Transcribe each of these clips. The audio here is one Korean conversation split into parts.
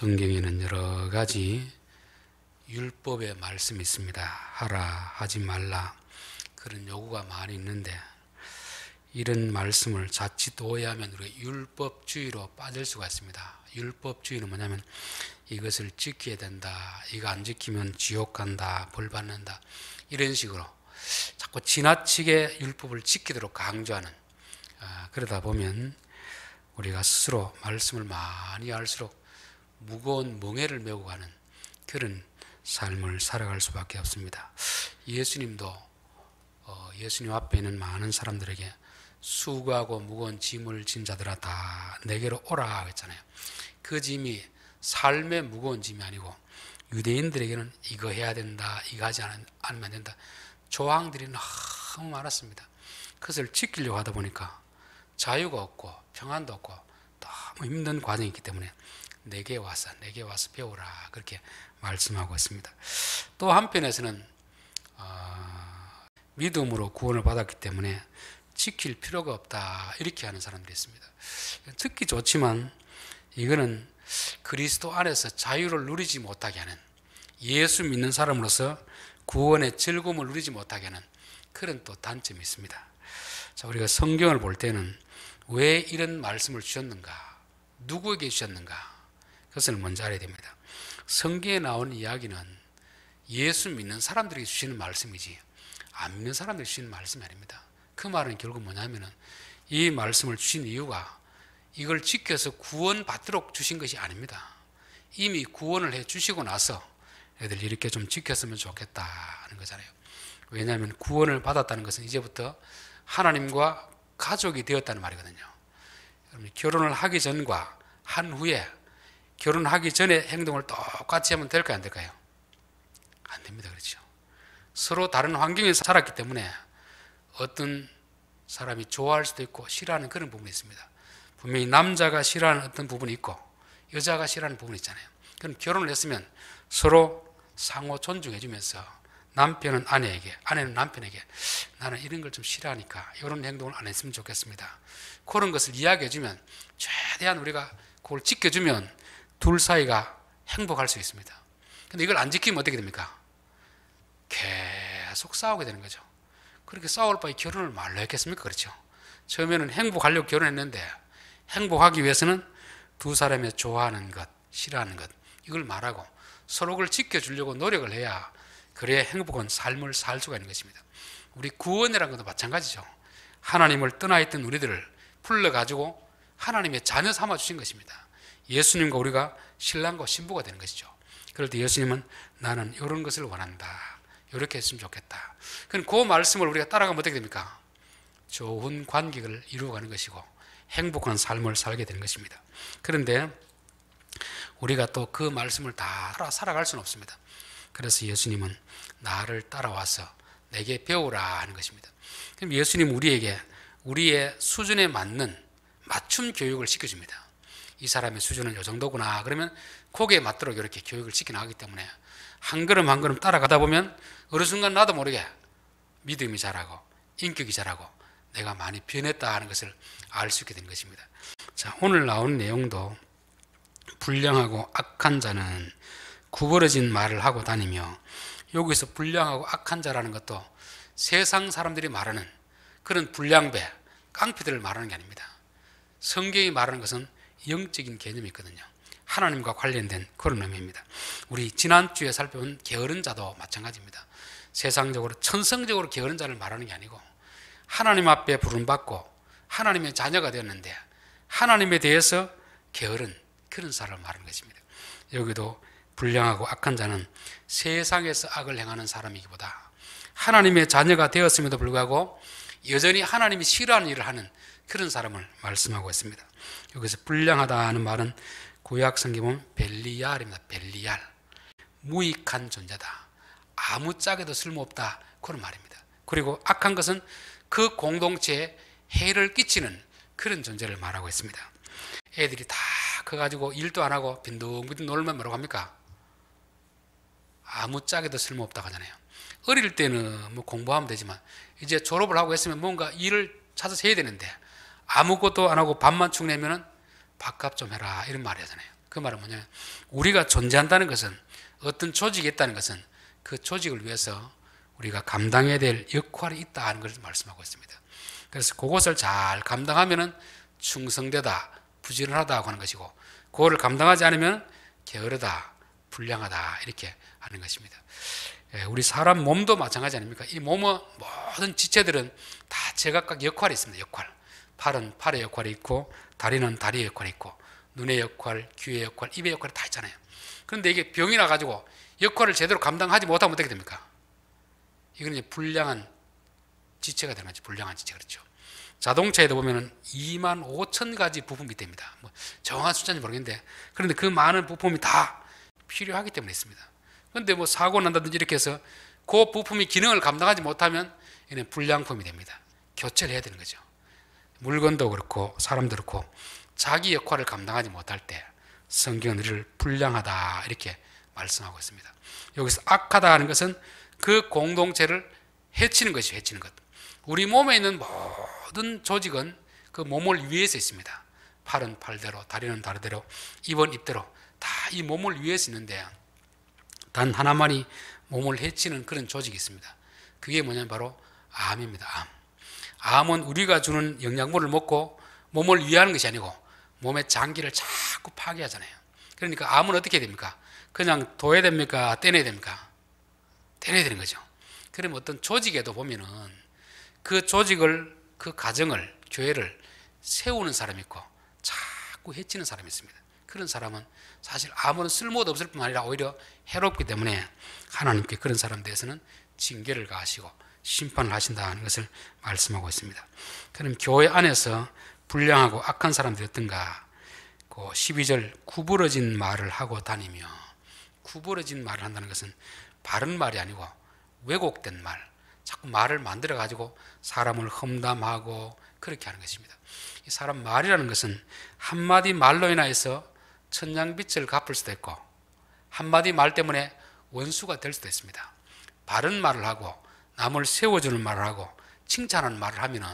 성경에는 여러 가지 율법의 말씀이 있습니다. 하라, 하지 말라. 그런 요구가 많이 있는데, 이런 말씀을 자칫 오해하면 우리 율법주의로 빠질 수가 있습니다. 율법주의는 뭐냐면 이것을 지켜야 된다. 이거 안 지키면 지옥 간다. 벌 받는다. 이런 식으로 자꾸 지나치게 율법을 지키도록 강조하는 아, 그러다 보면 우리가 스스로 말씀을 많이 할수록 무거운 멍해를 메고 가는 그런 삶을 살아갈 수밖에 없습니다. 예수님도 어, 예수님 앞에 있는 많은 사람들에게 수고하고 무거운 짐을 진 자들아 다 내게로 오라 했잖아요. 그 짐이 삶의 무거운 짐이 아니고 유대인들에게는 이거 해야 된다, 이거 하지 않으면 안 된다. 조항들이 너무 많았습니다. 그것을 지키려고 하다 보니까 자유가 없고 평안도 없고 너무 힘든 과정이 있기 때문에 내게 와서 내게 와서 배우라 그렇게 말씀하고 있습니다. 또 한편에서는 어, 믿음으로 구원을 받았기 때문에 지킬 필요가 없다 이렇게 하는 사람들이 있습니다. 듣기 좋지만 이거는 그리스도 안에서 자유를 누리지 못하게 하는 예수 믿는 사람으로서 구원의 즐거움을 누리지 못하게 하는 그런 또 단점이 있습니다. 자, 우리가 성경을 볼 때는 왜 이런 말씀을 주셨는가? 누구에게 주셨는가? 그것을 먼저 알아야 됩니다. 성경에 나온 이야기는 예수 믿는 사람들에게 주시는 말씀이지 안 믿는 사람들에게 주시는 말씀이 아닙니다. 그 말은 결국 뭐냐면은 이 말씀을 주신 이유가 이걸 지켜서 구원받도록 주신 것이 아닙니다. 이미 구원을 해 주시고 나서 애들 이렇게 좀 지켰으면 좋겠다 하는 거잖아요. 왜냐하면 구원을 받았다는 것은 이제부터 하나님과 가족이 되었다는 말이거든요. 결혼을 하기 전과 한 후에 결혼하기 전에 행동을 똑같이 하면 될까요? 안 될까요? 안 됩니다. 그렇죠. 서로 다른 환경에서 살았기 때문에 어떤 사람이 좋아할 수도 있고 싫어하는 그런 부분이 있습니다. 분명히 남자가 싫어하는 어떤 부분이 있고 여자가 싫어하는 부분이 있잖아요. 그럼 결혼을 했으면 서로 상호 존중해주면서 남편은 아내에게, 아내는 남편에게 나는 이런 걸 좀 싫어하니까 이런 행동을 안 했으면 좋겠습니다. 그런 것을 이야기해주면 최대한 우리가 그걸 지켜주면 둘 사이가 행복할 수 있습니다. 근데 이걸 안 지키면 어떻게 됩니까? 계속 싸우게 되는 거죠. 그렇게 싸울 바에 결혼을 말로 했겠습니까? 그렇죠. 처음에는 행복하려고 결혼했는데 행복하기 위해서는 두 사람이 좋아하는 것, 싫어하는 것 이걸 말하고 서로 를 지켜주려고 노력을 해야 그래야 행복한 삶을 살 수가 있는 것입니다. 우리 구원이라는 것도 마찬가지죠. 하나님을 떠나 있던 우리들을 불러가지고 하나님의 자녀 삼아 주신 것입니다. 예수님과 우리가 신랑과 신부가 되는 것이죠. 그럴 때 예수님은 나는 이런 것을 원한다. 이렇게 했으면 좋겠다. 그럼 그 말씀을 우리가 따라가면 어떻게 됩니까? 좋은 관계를 이루어가는 것이고 행복한 삶을 살게 되는 것입니다. 그런데 우리가 또 그 말씀을 다 살아갈 수는 없습니다. 그래서 예수님은 나를 따라와서 내게 배우라 하는 것입니다. 그럼 예수님 우리에게 우리의 수준에 맞는 맞춤 교육을 시켜줍니다. 이 사람의 수준은 이 정도구나. 그러면 거기에 맞도록 이렇게 교육을 시켜나가기 때문에 한 걸음 한 걸음 따라가다 보면 어느 순간 나도 모르게 믿음이 자라고 인격이 자라고 내가 많이 변했다 하는 것을 알 수 있게 된 것입니다. 자, 오늘 나온 내용도 불량하고 악한 자는 구부러진 말을 하고 다니며 여기서 불량하고 악한 자라는 것도 세상 사람들이 말하는 그런 불량배, 깡패들을 말하는 게 아닙니다. 성경이 말하는 것은 영적인 개념이 있거든요. 하나님과 관련된 그런 의미입니다. 우리 지난주에 살펴본 게으른 자도 마찬가지입니다. 세상적으로 천성적으로 게으른 자를 말하는 게 아니고 하나님 앞에 부름받고 하나님의 자녀가 되었는데 하나님에 대해서 게으른 그런 사람을 말하는 것입니다. 여기도 불량하고 악한 자는 세상에서 악을 행하는 사람이기보다 하나님의 자녀가 되었음에도 불구하고 여전히 하나님이 싫어하는 일을 하는 그런 사람을 말씀하고 있습니다. 여기서 불량하다는 말은 구약 성경 보면 벨리알입니다. 벨리알. 무익한 존재다. 아무 짝에도 쓸모없다. 그런 말입니다. 그리고 악한 것은 그 공동체에 해를 끼치는 그런 존재를 말하고 있습니다. 애들이 다 커가지고 일도 안 하고 빈둥빈둥 놀면 뭐라고 합니까? 아무 짝에도 쓸모없다고 하잖아요. 어릴 때는 뭐 공부하면 되지만 이제 졸업을 하고 했으면 뭔가 일을 찾아서 해야 되는데 아무것도 안 하고 밥만 축 내면은 밥값 좀 해라 이런 말이 하잖아요. 그 말은 뭐냐면 우리가 존재한다는 것은 어떤 조직이 있다는 것은 그 조직을 위해서 우리가 감당해야 될 역할이 있다 하는 것을 말씀하고 있습니다. 그래서 그것을 잘 감당하면은 충성되다, 부지런하다고 하는 것이고 그거를 감당하지 않으면 게으르다, 불량하다 이렇게 하는 것입니다. 예, 우리 사람 몸도 마찬가지 아닙니까? 이 몸의 모든 지체들은 다 제각각 역할이 있습니다. 역할. 팔은 팔의 역할이 있고 다리는 다리의 역할이 있고 눈의 역할, 귀의 역할, 입의 역할이 다 있잖아요. 그런데 이게 병이 나가지고 역할을 제대로 감당하지 못하면 어떻게 됩니까? 이건 이제 불량한 지체가 되는 거죠. 불량한 지체 그렇죠. 자동차에도 보면은 2만 5천 가지 부품이 됩니다. 뭐 정확한 숫자인지 모르겠는데 그런데 그 많은 부품이 다 필요하기 때문에 있습니다. 그런데 뭐 사고 난다든지 이렇게 해서 그 부품이 기능을 감당하지 못하면 이는 불량품이 됩니다. 교체를 해야 되는 거죠. 물건도 그렇고 사람도 그렇고 자기 역할을 감당하지 못할 때 성경은 우리를 불량하다 이렇게 말씀하고 있습니다. 여기서 악하다 하는 것은 그 공동체를 해치는 것이 해치는 것. 우리 몸에 있는 모든 조직은 그 몸을 위해서 있습니다. 팔은 팔대로, 다리는 다리대로, 입은 입대로 다 이 몸을 위해서 있는데 단 하나만이 몸을 해치는 그런 조직이 있습니다. 그게 뭐냐면 바로 암입니다. 암. 암은 우리가 주는 영양분을 먹고 몸을 위하는 것이 아니고 몸의 장기를 자꾸 파괴하잖아요. 그러니까 암은 어떻게 됩니까? 그냥 둬야 됩니까? 떼내야 됩니까? 떼내야 되는 거죠. 그럼 어떤 조직에도 보면은 그 조직을, 그 가정을, 교회를 세우는 사람이 있고 자꾸 해치는 사람이 있습니다. 그런 사람은 사실 아무런 쓸모도 없을 뿐 아니라 오히려 해롭기 때문에 하나님께 그런 사람 대해서는 징계를 가하시고 심판을 하신다는 것을 말씀하고 있습니다. 그럼 교회 안에서 불량하고 악한 사람들이 어떤가? 그 12절 구부러진 말을 하고 다니며 구부러진 말을 한다는 것은 바른 말이 아니고 왜곡된 말, 자꾸 말을 만들어 가지고 사람을 험담하고 그렇게 하는 것입니다. 이 사람 말이라는 것은 한마디 말로 인하여서 천냥빛을 갚을 수도 있고 한마디 말 때문에 원수가 될 수도 있습니다. 바른 말을 하고 남을 세워주는 말을 하고 칭찬하는 말을 하면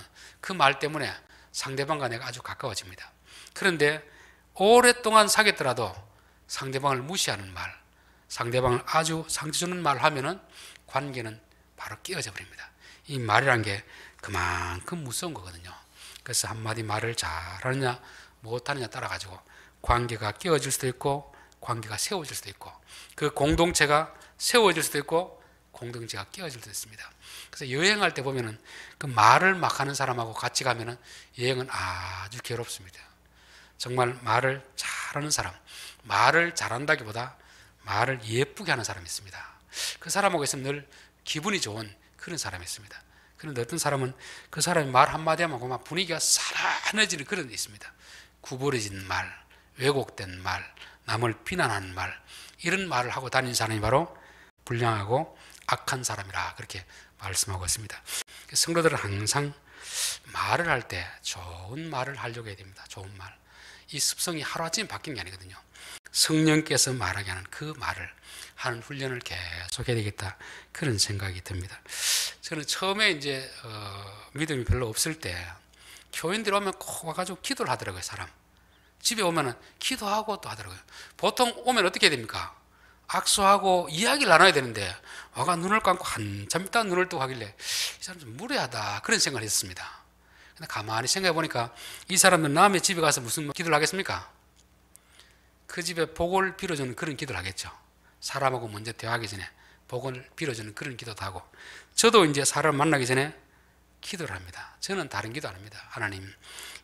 그 말 때문에 상대방과 내가 아주 가까워집니다. 그런데 오랫동안 사귀었더라도 상대방을 무시하는 말, 상대방을 아주 상처 주는 말을 하면은 관계는 바로 깨어져 버립니다. 이 말이란 게 그만큼 무서운 거거든요. 그래서 한마디 말을 잘하느냐 못하느냐 따라 가지고 관계가 깨어질 수도 있고 관계가 세워질 수도 있고 그 공동체가 세워질 수도 있고 공동체가 깨어질 수도 있습니다. 그래서 여행할 때 보면은 그 말을 막 하는 사람하고 같이 가면은 여행은 아주 괴롭습니다. 정말 말을 잘하는 사람, 말을 잘한다기보다 말을 예쁘게 하는 사람이 있습니다. 그 사람하고 있으면 늘 기분이 좋은 그런 사람이 있습니다. 그런데 어떤 사람은 그 사람이 말 한마디 하면 막 분위기가 살아내지는 그런 게 있습니다. 구부러진 말, 왜곡된 말, 남을 비난하는 말, 이런 말을 하고 다니는 사람이 바로 불량하고 악한 사람이라 그렇게 말씀하고 있습니다. 성도들은 항상 말을 할 때 좋은 말을 하려고 해야 됩니다. 좋은 말. 이 습성이 하루아침에 바뀌는 게 아니거든요. 성령께서 말하게 하는 그 말을 하는 훈련을 계속 해야 되겠다. 그런 생각이 듭니다. 저는 처음에 이제, 어, 믿음이 별로 없을 때 교인들 오면 꼭 와가지고 기도를 하더라고요, 사람. 집에 오면은 기도하고 또 하더라고요. 보통 오면 어떻게 됩니까? 악수하고 이야기를 나눠야 되는데 와가 눈을 감고 한참 있다 눈을 뜨고 하길래 이 사람 좀 무례하다 그런 생각을 했습니다. 근데 가만히 생각해 보니까 이 사람은 남의 집에 가서 무슨 기도를 하겠습니까? 그 집에 복을 빌어주는 그런 기도를 하겠죠. 사람하고 먼저 대화하기 전에 복을 빌어주는 그런 기도도 하고 저도 이제 사람을 만나기 전에 기도를 합니다. 저는 다른 기도 안 합니다. 하나님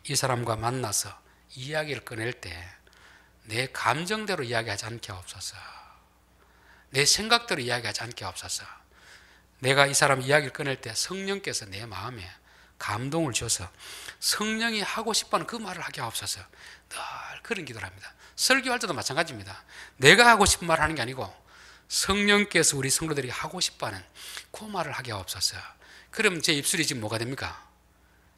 이 사람과 만나서 이야기를 꺼낼 때 내 감정대로 이야기하지 않게 없어서 내 생각대로 이야기하지 않게 없어서 내가 이 사람 이야기를 꺼낼 때 성령께서 내 마음에 감동을 줘서 성령이 하고 싶어하는 그 말을 하게 없어서 늘 그런 기도를 합니다. 설교할 때도 마찬가지입니다. 내가 하고 싶은 말을 하는 게 아니고 성령께서 우리 성도들이 하고 싶어하는 그 말을 하게 없어서 그럼 제 입술이 지금 뭐가 됩니까?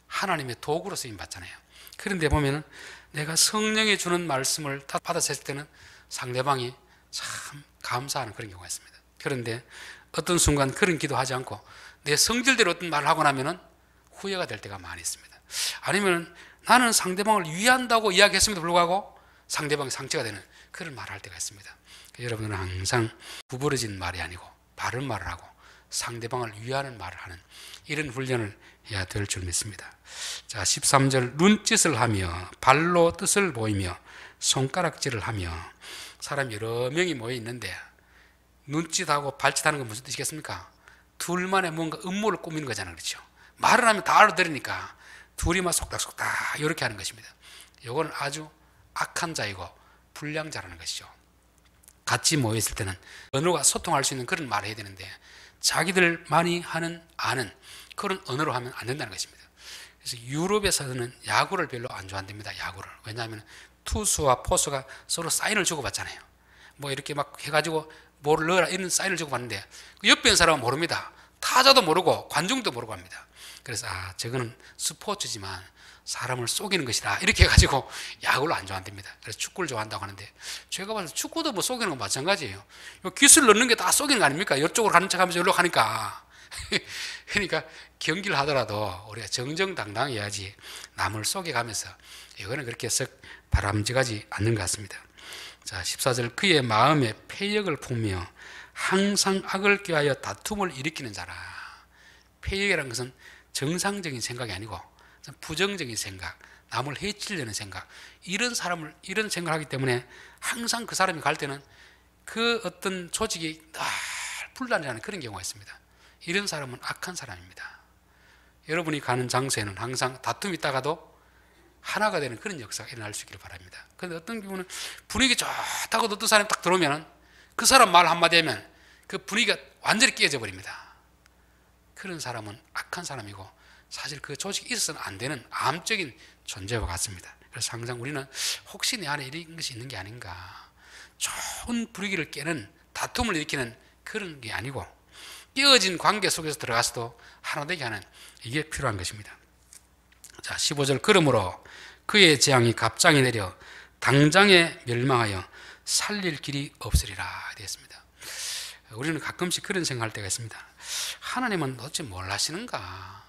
하나님의 도구로 쓰임 받잖아요. 그런데 보면 내가 성령이 주는 말씀을 받아서 했을 때는 상대방이 참 감사하는 그런 경우가 있습니다. 그런데 어떤 순간 그런 기도하지 않고 내 성질대로 어떤 말을 하고 나면은 후회가 될 때가 많이 있습니다. 아니면 나는 상대방을 위한다고 이야기했음에도 불구하고 상대방이 상처가 되는 그런 말을 할 때가 있습니다. 여러분은 항상 구부러진 말이 아니고 바른 말을 하고 상대방을 위하는 말을 하는 이런 훈련을 해야 될 줄 믿습니다. 자, 13절 눈짓을 하며 발로 뜻을 보이며 손가락질을 하며 사람 여러 명이 모여 있는데 눈짓하고 발짓하는 건 무슨 뜻이겠습니까? 둘만의 뭔가 음모를 꾸미는 거잖아요. 그렇죠? 말을 하면 다 알아들으니까 둘이 막 속닥속닥 이렇게 하는 것입니다. 이거는 아주 악한 자이고 불량자라는 것이죠. 같이 모여 있을 때는 언어가 소통할 수 있는 그런 말을 해야 되는데 자기들만이 하는 아는 그런 언어로 하면 안 된다는 것입니다. 그래서 유럽에서는 야구를 별로 안 좋아한답니다. 야구를. 왜냐하면 투수와 포수가 서로 사인을 주고받잖아요. 뭐 이렇게 막 해가지고 뭐를 넣어라 이런 사인을 주고받는데 그 옆에 있는 사람은 모릅니다. 타자도 모르고 관중도 모르고 합니다. 그래서 아 저거는 스포츠지만 사람을 속이는 것이다 이렇게 해가지고 야구를 안 좋아한답니다. 그래서 축구를 좋아한다고 하는데 제가 봐서 축구도 뭐 속이는 건 마찬가지예요. 기술 넣는 게 다 속이는 거 아닙니까? 이쪽으로 가는 척하면서 이리로 가니까 그러니까 경기를 하더라도 우리가 정정당당해야지 남을 속여가면서 이거는 그렇게 썩 바람직하지 않는 것 같습니다. 자, 14절 그의 마음에 폐역을 품며 항상 악을 꾀하여 다툼을 일으키는 자라. 폐역이라는 것은 정상적인 생각이 아니고 부정적인 생각, 남을 해치려는 생각, 이런 사람을 이런 생각을 하기 때문에 항상 그 사람이 갈 때는 그 어떤 조직이 늘 불란이라는 그런 경우가 있습니다. 이런 사람은 악한 사람입니다. 여러분이 가는 장소에는 항상 다툼이 있다가도 하나가 되는 그런 역사가 일어날 수 있기를 바랍니다. 그런데 어떤 경우는 분위기 좋다고 어떤 사람이 딱 들어오면 그 사람 말 한마디 하면 그 분위기가 완전히 깨져 버립니다. 그런 사람은 악한 사람이고 사실 그 조직이 있어서는 안 되는 암적인 존재와 같습니다. 그래서 항상 우리는 혹시 내 안에 이런 것이 있는 게 아닌가. 좋은 분위기를 깨는 다툼을 일으키는 그런 게 아니고 깨어진 관계 속에서 들어가서도 하나 되게 하는 이게 필요한 것입니다. 자, 15절 그러므로 그의 재앙이 갑자기 내려 당장에 멸망하여 살릴 길이 없으리라 되었습니다. 우리는 가끔씩 그런 생각할 때가 있습니다. 하나님은 어찌 뭘 하시는가?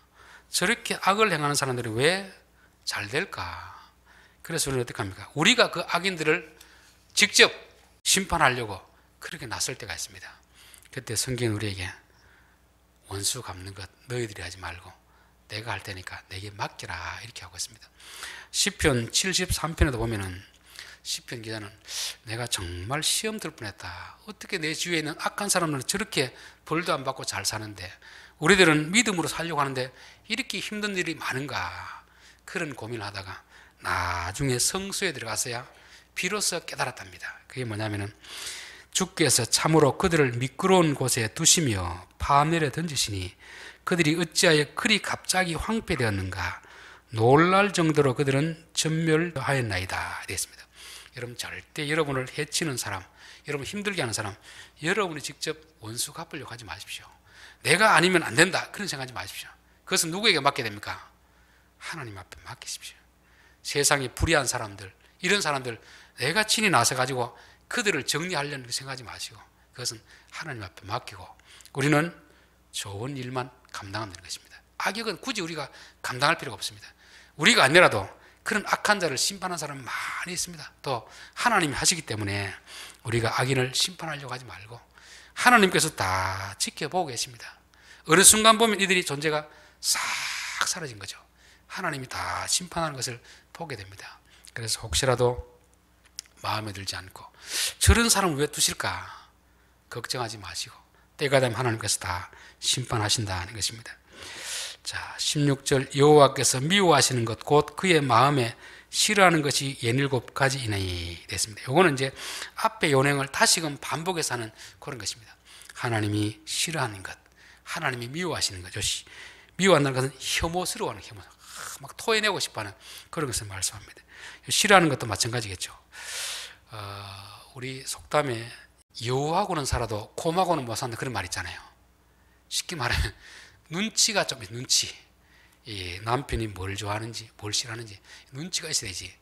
저렇게 악을 행하는 사람들이 왜 잘 될까? 그래서 우리는 어떻게 합니까? 우리가 그 악인들을 직접 심판하려고 그렇게 나설 때가 있습니다. 그때 성경 우리에게 원수 갚는 것 너희들이 하지 말고 내가 할 테니까 내게 맡기라 이렇게 하고 있습니다. 시편 73편에도 보면은 시편 기자는 내가 정말 시험 들 뻔했다. 어떻게 내 주위에 있는 악한 사람들은 저렇게 벌도 안 받고 잘 사는데 우리들은 믿음으로 살려고 하는데 이렇게 힘든 일이 많은가 그런 고민을 하다가 나중에 성수에 들어가서야 비로소 깨달았답니다. 그게 뭐냐면은 주께서 참으로 그들을 미끄러운 곳에 두시며 파멸에 던지시니 그들이 어찌하여 그리 갑자기 황폐되었는가 놀랄 정도로 그들은 전멸하였나이다 되었습니다. 여러분 절대 여러분을 해치는 사람 여러분 힘들게 하는 사람 여러분이 직접 원수 갚으려고 하지 마십시오. 내가 아니면 안 된다 그런 생각하지 마십시오. 그것은 누구에게 맡게 됩니까? 하나님 앞에 맡기십시오. 세상에 불의한 사람들 이런 사람들 내가 친히 나서 가지고 그들을 정리하려는 생각하지 마시고 그것은 하나님 앞에 맡기고 우리는 좋은 일만 감당하면 되는 것입니다. 악역은 굳이 우리가 감당할 필요가 없습니다. 우리가 아니라도 그런 악한 자를 심판한 사람 많이 있습니다. 또 하나님이 하시기 때문에 우리가 악인을 심판하려고 하지 말고 하나님께서 다 지켜보고 계십니다. 어느 순간 보면 이들이 존재가 싹 사라진 거죠. 하나님이 다 심판하는 것을 보게 됩니다. 그래서 혹시라도 마음에 들지 않고 저런 사람을 왜 두실까 걱정하지 마시고 때가 되면 하나님께서 다 심판하신다는 것입니다. 자, 16절 여호와께서 미워하시는 것 곧 그의 마음에 싫어하는 것이 예닐곱 가지이니 됐습니다. 요거는 이제 앞에 요행을 다시금 반복해서 하는 그런 것입니다. 하나님이 싫어하는 것, 하나님이 미워하시는 것, 미워한다는 것은 혐오스러워하는 혐오, 막 토해내고 싶어하는 그런 것을 말씀합니다. 싫어하는 것도 마찬가지겠죠. 어, 우리 속담에 여우하고는 살아도 곰하고는 못 산다 그런 말 있잖아요. 쉽게 말하면 눈치가 좀 눈치. 이 남편이 뭘 좋아하는지 뭘 싫어하는지 눈치가 있어야 되지.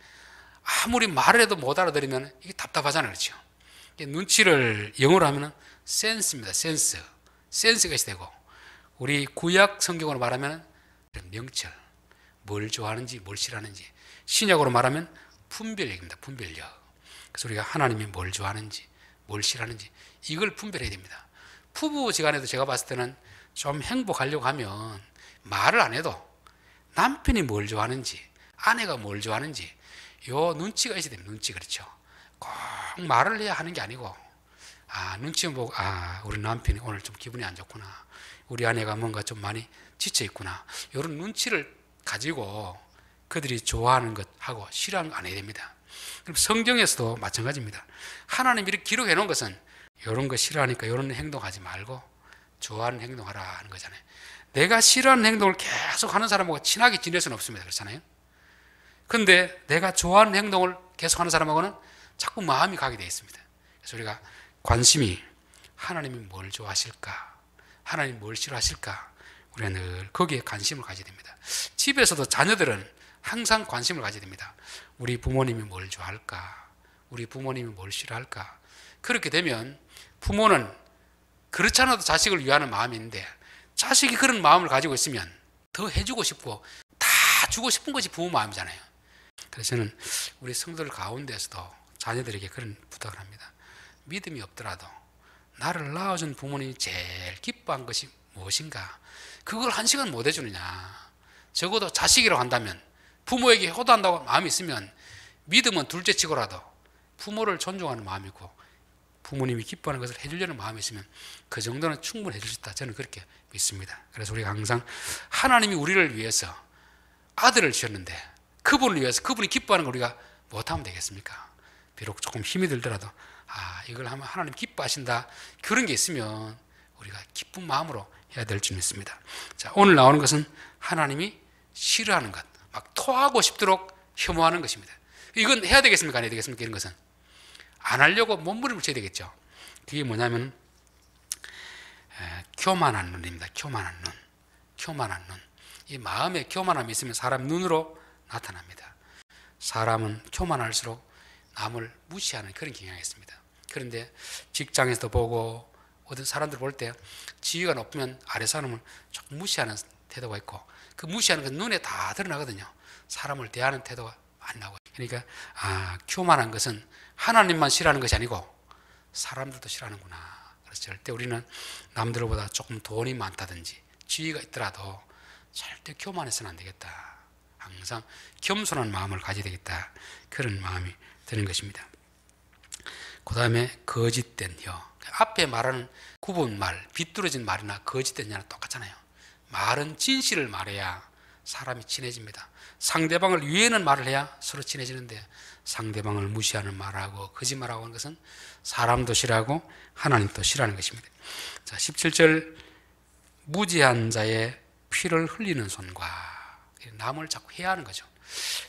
아무리 말을 해도 못 알아들으면 이게 답답하잖아요. 그렇죠? 눈치를 영어로 하면 센스입니다. 센스. 센스가 있어야 되고 우리 구약 성경으로 말하면 명철. 뭘 좋아하는지 뭘 싫어하는지 신약으로 말하면 분별 얘기입니다. 분별력. 그래서 우리가 하나님이 뭘 좋아하는지, 뭘 싫어하는지 이걸 분별해야 됩니다. 부부지간에도 제가 봤을 때는 좀 행복하려고 하면 말을 안 해도 남편이 뭘 좋아하는지, 아내가 뭘 좋아하는지 요 눈치가 있어야 됩니다. 눈치 그렇죠. 꼭 말을 해야 하는 게 아니고 아 눈치 보고 아 우리 남편이 오늘 좀 기분이 안 좋구나. 우리 아내가 뭔가 좀 많이 지쳐 있구나. 이런 눈치를 가지고 그들이 좋아하는 것하고 싫어하는 거 안 해야 됩니다. 성경에서도 마찬가지입니다. 하나님이 이렇게 기록해 놓은 것은 이런 거 싫어하니까 이런 행동하지 말고 좋아하는 행동하라 하는 거잖아요. 내가 싫어하는 행동을 계속 하는 사람하고 친하게 지낼 수는 없습니다. 그렇잖아요. 근데 내가 좋아하는 행동을 계속 하는 사람하고는 자꾸 마음이 가게 되어 있습니다. 그래서 우리가 관심이 하나님이 뭘 좋아하실까? 하나님 뭘 싫어하실까? 우리가 늘 거기에 관심을 가져야 됩니다. 집에서도 자녀들은 항상 관심을 가져야 됩니다. 우리 부모님이 뭘 좋아할까? 우리 부모님이 뭘 싫어할까? 그렇게 되면 부모는 그렇지 않아도 자식을 위하는 마음이 있는데 자식이 그런 마음을 가지고 있으면 더 해주고 싶고 다 주고 싶은 것이 부모 마음이잖아요. 그래서 저는 우리 성도들 가운데서도 자녀들에게 그런 부탁을 합니다. 믿음이 없더라도 나를 낳아준 부모님이 제일 기뻐한 것이 무엇인가? 그걸 한 시간 못 해주느냐? 적어도 자식이라고 한다면 부모에게 효도한다고 마음이 있으면 믿음은 둘째치고라도 부모를 존중하는 마음이고 부모님이 기뻐하는 것을 해주려는 마음이 있으면 그 정도는 충분히 해줄 수 있다. 저는 그렇게 믿습니다. 그래서 우리가 항상 하나님이 우리를 위해서 아들을 주셨는데 그분을 위해서 그분이 기뻐하는 걸 우리가 못하면 되겠습니까? 비록 조금 힘이 들더라도 아 이걸 하면 하나님 기뻐하신다 그런 게 있으면 우리가 기쁜 마음으로 해야 될 줄 믿습니다. 자 오늘 나오는 것은 하나님이 싫어하는 것, 막 토하고 싶도록 혐오하는 것입니다. 이건 해야 되겠습니까? 안 해야 되겠습니까? 이런 것은 안 하려고 몸부림을 쳐야 되겠죠. 그게 뭐냐면 에, 교만한 눈입니다. 교만한 눈, 교만한 눈. 이 마음에 교만함이 있으면 사람 눈으로 나타납니다. 사람은 교만할수록 남을 무시하는 그런 경향이 있습니다. 그런데 직장에서도 보고 어떤 사람들 볼 때 지위가 높으면 아래 사람을 조금 무시하는 태도가 있고 그 무시하는 건 눈에 다 드러나거든요. 사람을 대하는 태도가 안 나고. 그러니까 아 교만한 것은 하나님만 싫어하는 것이 아니고 사람들도 싫어하는구나. 그래서 절대 우리는 남들보다 조금 돈이 많다든지 지위가 있더라도 절대 교만해서는 안 되겠다. 항상 겸손한 마음을 가져야 되겠다. 그런 마음이 드는 것입니다. 그 다음에 거짓된 혀. 앞에 말하는 구분 말, 비뚤어진 말이나 거짓된 혀는 똑같잖아요. 말은 진실을 말해야 사람이 친해집니다. 상대방을 위해는 말을 해야 서로 친해지는데 상대방을 무시하는 말하고 거짓말하고 하는 것은 사람도 싫어하고 하나님도 싫어하는 것입니다. 자, 17절 무지한 자의 피를 흘리는 손과 남을 자꾸 해하는 거죠.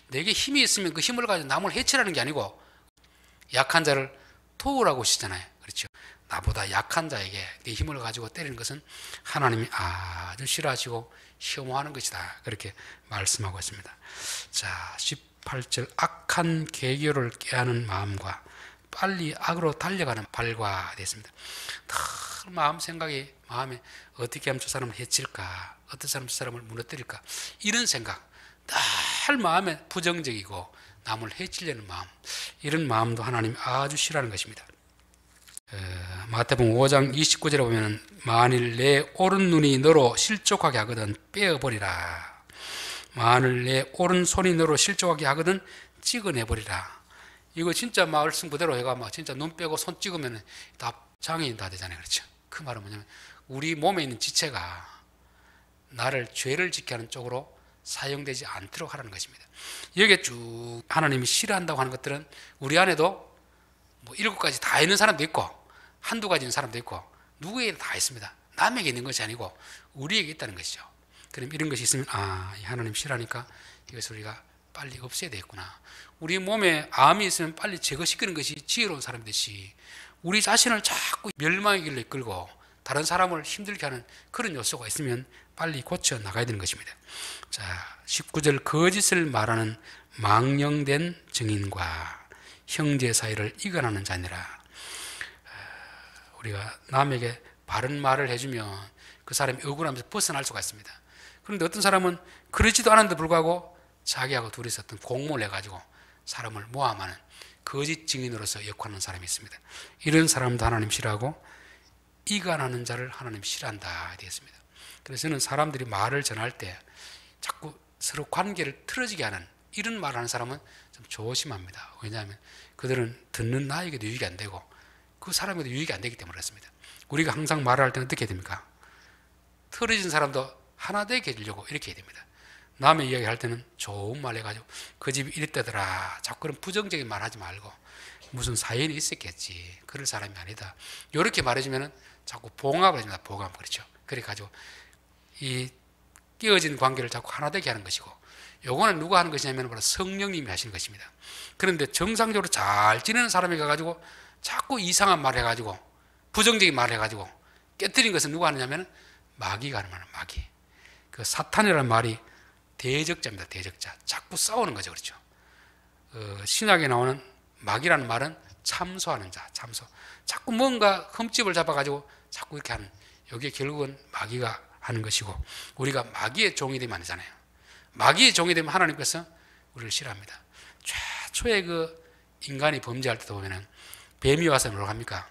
내게 힘이 있으면 그 힘을 가지고 남을 해치라는 게 아니고 약한 자를 도우라고 하시잖아요. 나보다 약한 자에게 내 힘을 가지고 때리는 것은 하나님이 아주 싫어하시고 혐오하는 것이다. 그렇게 말씀하고 있습니다. 자, 18절 악한 계교를 깨하는 마음과 빨리 악으로 달려가는 발과 됐습니다. 늘 마음 생각이 마음에 어떻게 하면 저 사람을 해칠까? 어떤 사람 저 사람을 무너뜨릴까? 이런 생각. 늘 마음에 부정적이고 남을 해치려는 마음. 이런 마음도 하나님 아주 싫어하는 것입니다. 어, 마태복음 5장 29절에 보면 만일 내 오른 눈이 너로 실족하게 하거든 빼어버리라. 만일 내 오른 손이 너로 실족하게 하거든 찍어내버리라. 이거 진짜 말씀 그대로 해가 막 진짜 눈 빼고 손 찍으면 다 장애인 다 되잖아요. 그렇죠? 그 말은 뭐냐면 우리 몸에 있는 지체가 나를 죄를 짓게 하는 쪽으로 사용되지 않도록 하라는 것입니다. 여기에 쭉 하나님이 싫어한다고 하는 것들은 우리 안에도 뭐 일곱 가지 다 있는 사람도 있고 한두 가지 있는 사람도 있고 누구에게 다 있습니다. 남에게 있는 것이 아니고 우리에게 있다는 것이죠. 그럼 이런 것이 있으면 아 하나님 싫어하니까 이것을 우리가 빨리 없애야 되겠구나. 우리 몸에 암이 있으면 빨리 제거시키는 것이 지혜로운 사람듯이 우리 자신을 자꾸 멸망의 길로 이끌고 다른 사람을 힘들게 하는 그런 요소가 있으면 빨리 고쳐 나가야 되는 것입니다. 자, 19절 거짓을 말하는 망령된 증인과 형제 사이를 이간하는 자니라. 어, 우리가 남에게 바른 말을 해주면 그 사람이 억울하면서 벗어날 수가 있습니다. 그런데 어떤 사람은 그러지도 않은데 불구하고 자기하고 둘이서 어떤 공모를 해가지고 사람을 모함하는 거짓 증인으로서 역할하는 사람이 있습니다. 이런 사람도 하나님 싫어하고 이간하는 자를 하나님 싫어한다 되었습니다. 그래서 저는 사람들이 말을 전할 때 자꾸 서로 관계를 틀어지게 하는 이런 말을 하는 사람은 좀 조심합니다. 왜냐하면 그들은 듣는 나에게도 유익이 안 되고 그 사람에게도 유익이 안 되기 때문에 그렇습니다. 우리가 항상 말을 할 때는 어떻게 됩니까? 틀어진 사람도 하나 되게 해주려고 이렇게 해야 됩니다. 남의 이야기 할 때는 좋은 말 해가지고 그 집이 이랬다더라. 자꾸 그런 부정적인 말 하지 말고 무슨 사연이 있었겠지. 그럴 사람이 아니다. 이렇게 말해주면은 자꾸 봉합을 해줍니다. 봉합. 그렇죠. 그래가지고 이 끼어진 관계를 자꾸 하나 되게 하는 것이고 요거는 누가 하는 것이냐면 바로 성령님이 하시는 것입니다. 그런데 정상적으로 잘 지내는 사람이 가가지고 자꾸 이상한 말 해가지고 부정적인 말 해가지고 깨뜨린 것은 누가 하느냐면 마귀가 하는 말은 마귀. 그 사탄이라는 말이 대적자입니다. 대적자. 자꾸 싸우는 거죠. 그렇죠. 어, 신약에 나오는 마귀라는 말은 참소하는 자, 참소. 자꾸 뭔가 흠집을 잡아가지고 자꾸 이렇게 하는. 여기에 결국은 마귀가 하는 것이고 우리가 마귀의 종이 되면 안 되잖아요. 마귀의 종이 되면 하나님께서 우리를 싫어합니다. 최초의 그 인간이 범죄할 때도 보면은 뱀이 와서 뭐라고 합니까?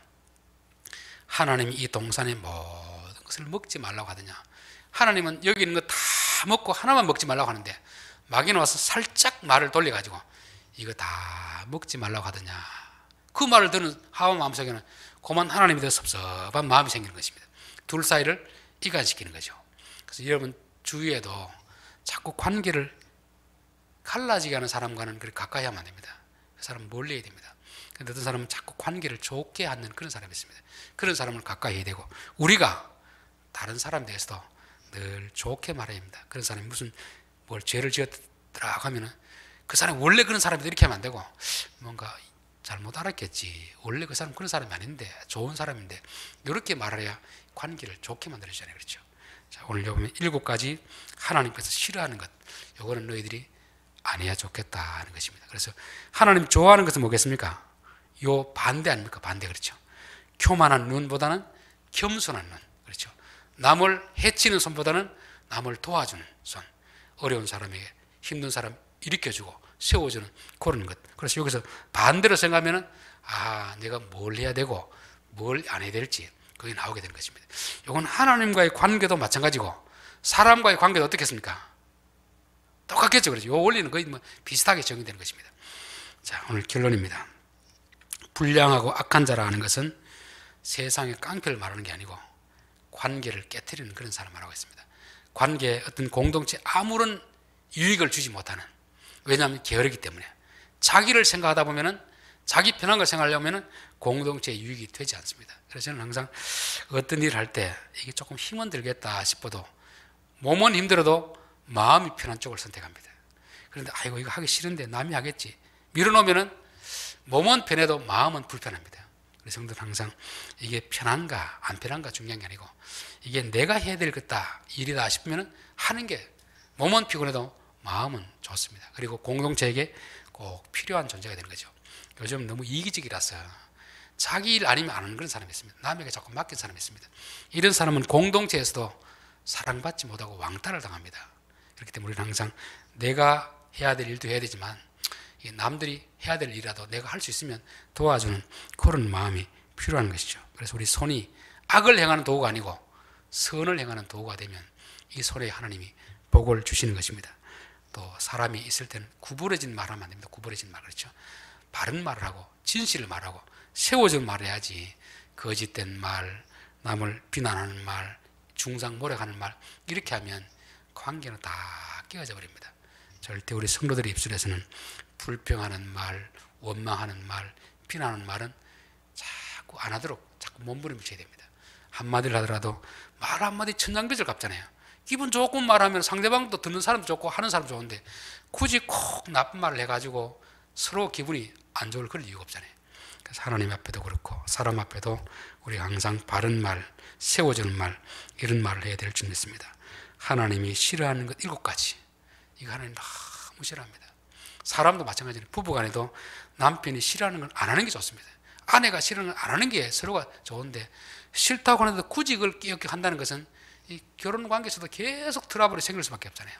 하나님이 이 동산의 모든 것을 먹지 말라고 하더냐. 하나님은 여기 있는 거 다 먹고 하나만 먹지 말라고 하는데 마귀는 와서 살짝 말을 돌려가지고 이거 다 먹지 말라고 하더냐. 그 말을 듣는 하와 마음속에는 고만 하나님이 더 섭섭한 마음이 생기는 것입니다. 둘 사이를 이간시키는 거죠. 그래서 여러분 주위에도 자꾸 관계를 갈라지게 하는 사람과는 그렇게 가까이 하면 안 됩니다. 그 사람 멀리 해야 됩니다. 근데 어떤 사람은 자꾸 관계를 좋게 하는 그런 사람이 있습니다. 그런 사람을 가까이 해야 되고 우리가 다른 사람에 대해서도 늘 좋게 말해야 합니다. 그런 사람이 무슨 뭘 죄를 지었더라 하면은 그 사람이 원래 그런 사람이 이렇게 하면 안 되고 뭔가 잘못 알았겠지. 원래 그 사람 그런 사람이 아닌데 좋은 사람인데 이렇게 말해야 관계를 좋게 만들어주잖아요. 그렇죠? 자, 오늘 보면 일곱 가지 하나님께서 싫어하는 것. 요거는 너희들이 안 해야 좋겠다 하는 것입니다. 그래서 하나님 좋아하는 것은 뭐겠습니까? 요 반대 아닙니까? 반대 그렇죠. 교만한 눈보다는 겸손한 눈. 그렇죠. 남을 해치는 손보다는 남을 도와주는 손. 어려운 사람에게 힘든 사람 일으켜주고 세워주는 그런 것. 그래서 여기서 반대로 생각하면은 아, 내가 뭘 해야 되고 뭘 안 해야 될지 그게 나오게 되는 것입니다. 이건 하나님과의 관계도 마찬가지고 사람과의 관계도 어떻겠습니까? 똑같겠죠. 그렇죠. 요 원리는 거의 뭐 비슷하게 적용되는 것입니다. 자, 오늘 결론입니다. 불량하고 악한 자라 하는 것은 세상의 깡패를 말하는 게 아니고 관계를 깨뜨리는 그런 사람 말하고 있습니다. 관계 어떤 공동체 아무런 유익을 주지 못하는 왜냐하면 게으르기 때문에 자기를 생각하다 보면은 자기 편한 걸 생각하려면은 공동체의 유익이 되지 않습니다. 그래서 저는 항상 어떤 일을 할 때 이게 조금 힘은 들겠다 싶어도 몸은 힘들어도 마음이 편한 쪽을 선택합니다. 그런데 아이고 이거 하기 싫은데 남이 하겠지. 밀어놓으면은 몸은 편해도 마음은 불편합니다. 그래서 성도는 항상 이게 편한가 안 편한가 중요한 게 아니고 이게 내가 해야 될 것다 일이다 싶으면 하는 게 몸은 피곤해도 마음은 좋습니다. 그리고 공동체에게 꼭 필요한 존재가 되는 거죠. 요즘 너무 이기적이라서 자기 일 아니면 안 하는 그런 사람이 있습니다. 남에게 자꾸 맡긴 사람이 있습니다. 이런 사람은 공동체에서도 사랑받지 못하고 왕따를 당합니다. 그렇기 때문에 우리는 항상 내가 해야 될 일도 해야 되지만 남들이 해야 될 일이라도 내가 할 수 있으면 도와주는 그런 마음이 필요한 것이죠. 그래서 우리 손이 악을 행하는 도구가 아니고 선을 행하는 도구가 되면 이 손에 하나님이 복을 주시는 것입니다. 또 사람이 있을 때는 구부러진 말 하면 안 됩니다. 구부러진 말 그렇죠. 바른 말을 하고 진실을 말하고 세워진 말을 해야지 거짓된 말, 남을 비난하는 말, 중상 모략하는 말 이렇게 하면 관계는 다 깨어져 버립니다. 절대 우리 성도들의 입술에서는 불평하는 말, 원망하는 말, 비난하는 말은 자꾸 안 하도록 자꾸 몸부림쳐야 됩니다. 한마디를 하더라도 말 한마디 천장빚을 갚잖아요. 기분 좋은 말하면 상대방도 듣는 사람도 좋고 하는 사람도 좋은데 굳이 꼭 나쁜 말을 해가지고 서로 기분이 안 좋을 그럴 이유가 없잖아요. 그래서 하나님 앞에도 그렇고 사람 앞에도 우리 항상 바른 말, 세워주는 말 이런 말을 해야 될줄 믿습니다. 하나님이 싫어하는 것 일곱 가지 이거 하나님 너무 싫어합니다. 사람도 마찬가지로 부부간에도 남편이 싫어하는 건안 하는 게 좋습니다. 아내가 싫어하는 건안 하는 게 서로가 좋은데 싫다고 하는데 굳이 그걸 끼얹게 한다는 것은 이 결혼 관계에서도 계속 트러블이 생길 수밖에 없잖아요.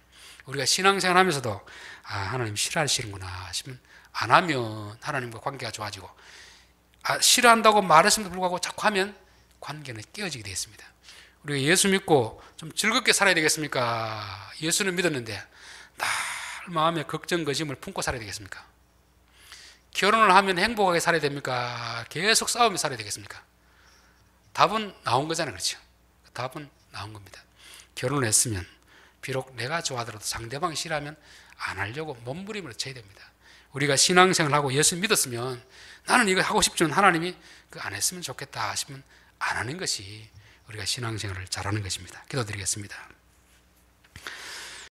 우리가 신앙생활 하면서도 아, 하나님 싫어하시는구나 싶으면 안 하면 하나님과 관계가 좋아지고 아, 싫어한다고 말했음에도 불구하고 자꾸 하면 관계는 깨어지게 되어 있습니다. 우리가 예수 믿고 좀 즐겁게 살아야 되겠습니까? 예수는 믿었는데 날 마음에 걱정, 거심을 품고 살아야 되겠습니까? 결혼을 하면 행복하게 살아야 됩니까? 계속 싸우며 살아야 되겠습니까? 답은 나온 거잖아요. 그렇죠? 답은 나온 겁니다. 결혼을 했으면 비록 내가 좋아하더라도 상대방이 싫어하면 안 하려고 몸부림을 쳐야 됩니다. 우리가 신앙생활 하고 예수 믿었으면 나는 이거 하고 싶지만 하나님이 그 안 했으면 좋겠다 하시면 안 하는 것이 우리가 신앙생활을 잘하는 것입니다. 기도드리겠습니다.